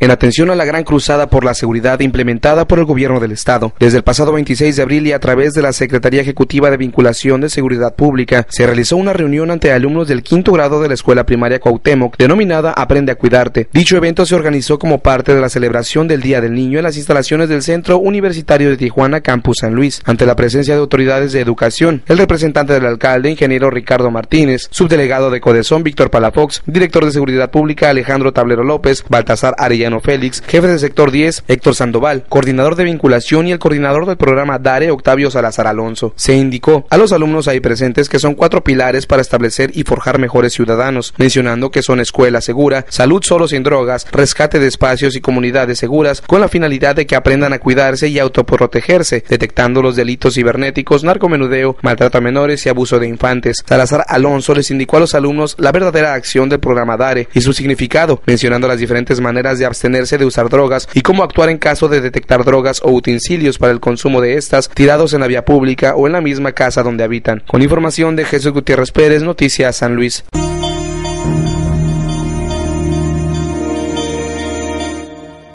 en atención a la gran cruzada por la seguridad implementada por el gobierno del estado. Desde el pasado 26 de abril y a través de la Secretaría Ejecutiva de Vinculación de Seguridad Pública, se realizó una reunión ante alumnos del quinto grado de la Escuela Primaria Cuauhtémoc, denominada Aprende a Cuidarte. Dicho evento se organizó como parte de la celebración del Día del Niño en las instalaciones del Centro Universitario de Tijuana, Campus San Luis, ante la presencia de autoridades de educación, el representante del alcalde, ingeniero Ricardo Martínez, subdelegado de Codesón, Víctor Palafox, director de Seguridad Pública, Alejandro Tablero López, Baltasar Arellano Félix, jefe del sector 10, Héctor Sandoval, coordinador de vinculación y el coordinador del programa DARE, Octavio Salazar Alonso. Se indicó a los alumnos ahí presentes que son cuatro pilares para establecer y forjar mejores ciudadanos, mencionando que son escuela segura, salud solo sin drogas, rescate de espacios y comunidades seguras, con la finalidad de que aprendan a cuidarse y autoprotegerse, detectando los delitos cibernéticos, narcomenudeo, maltrato a menores y abuso de infantes. Salazar Alonso les indicó a los alumnos la verdadera acción del programa DARE y su significado, mencionando las diferentes maneras de abstenerse de usar drogas y cómo actuar en caso de detectar drogas o utensilios para el consumo de estas tirados en la vía pública o en la misma casa donde habitan. Con información de Jesús Gutiérrez Pérez, Noticias San Luis.